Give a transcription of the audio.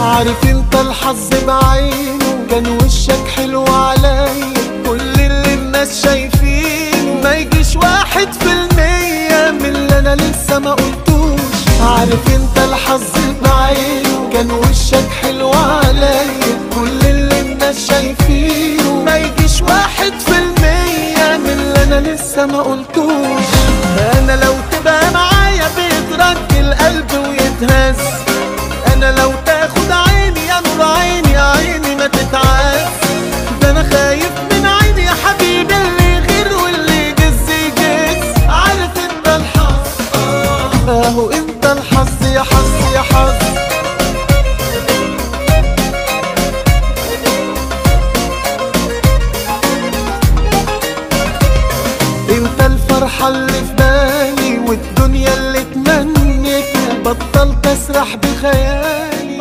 عارف انت الحظ بعينه كان وشك حلو عليا. كل اللي الناس شايفينه ما يجيش واحد في المية من اللي أنا لسه ما قلتوش. عارف انت الحظ بعينه كان وشك حلو عليا. كل اللي الناس شايفينه ما يجيش واحد في المية من اللي أنا لسه ما قلتوش. أنا لو تبقى معايا اهو انت الحظ يا حظ يا حظ. إنت الفرحة اللي في بالي والدنيا اللي تمنيتها بطلت أسرح بخيالي.